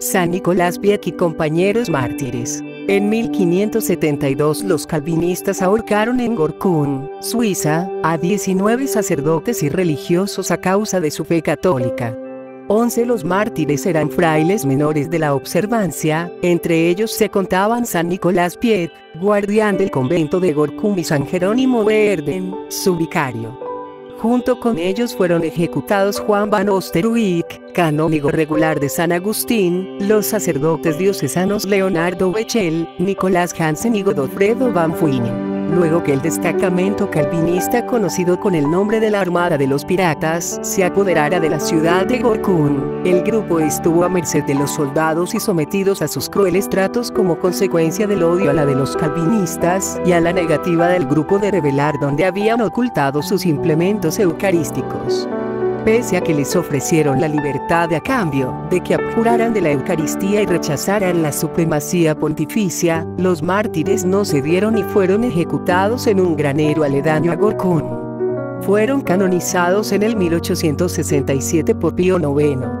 San Nicolás Pieck y compañeros mártires. En 1572 los calvinistas ahorcaron en Gorkun, Suiza, a 19 sacerdotes y religiosos a causa de su fe católica. 11 los mártires eran frailes menores de la observancia, entre ellos se contaban San Nicolás Pieck, guardián del convento de Gorkum y San Jerónimo Verden, su vicario. Junto con ellos fueron ejecutados Juan van Osterwijk, canónigo regular de San Agustín, los sacerdotes diocesanos Leonardo Bechel, Nicolás Hansen y Godofredo van Fuinen. Luego que el destacamento calvinista conocido con el nombre de la Armada de los Piratas se apoderara de la ciudad de Gorkun, el grupo estuvo a merced de los soldados y sometidos a sus crueles tratos como consecuencia del odio a la de los calvinistas y a la negativa del grupo de revelar donde habían ocultado sus implementos eucarísticos pese a que les ofrecieron la libertad a cambio de que abjuraran de la Eucaristía y rechazaran la supremacía pontificia, los mártires no cedieron y fueron ejecutados en un granero aledaño a Gorkun. Fueron canonizados en el 1867 por Pío IX.